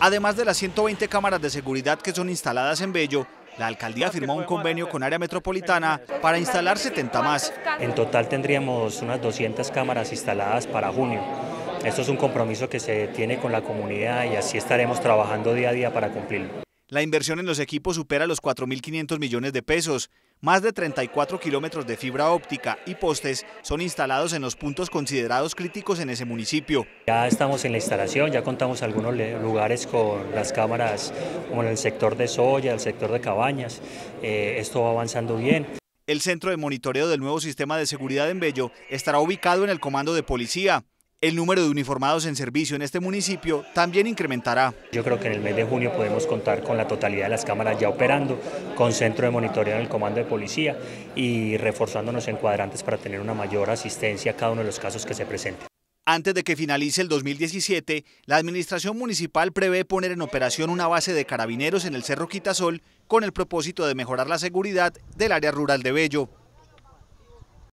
Además de las 120 cámaras de seguridad que son instaladas en Bello, la alcaldía firmó un convenio con área metropolitana para instalar 70 más. En total tendríamos unas 200 cámaras instaladas para junio. Esto es un compromiso que se tiene con la comunidad y así estaremos trabajando día a día para cumplirlo. La inversión en los equipos supera los 4.500 millones de pesos. Más de 34 kilómetros de fibra óptica y postes son instalados en los puntos considerados críticos en ese municipio. Ya estamos en la instalación, ya contamos algunos lugares con las cámaras, como en el sector de Soya, el sector de Cabañas. Eh, esto va avanzando bien. El centro de monitoreo del nuevo sistema de seguridad en Bello estará ubicado en el comando de policía. El número de uniformados en servicio en este municipio también incrementará. Yo creo que en el mes de junio podemos contar con la totalidad de las cámaras ya operando, con centro de monitoreo en el comando de policía y reforzándonos en cuadrantes para tener una mayor asistencia a cada uno de los casos que se presenten. Antes de que finalice el 2017, la administración municipal prevé poner en operación una base de carabineros en el Cerro Quitasol con el propósito de mejorar la seguridad del área rural de Bello.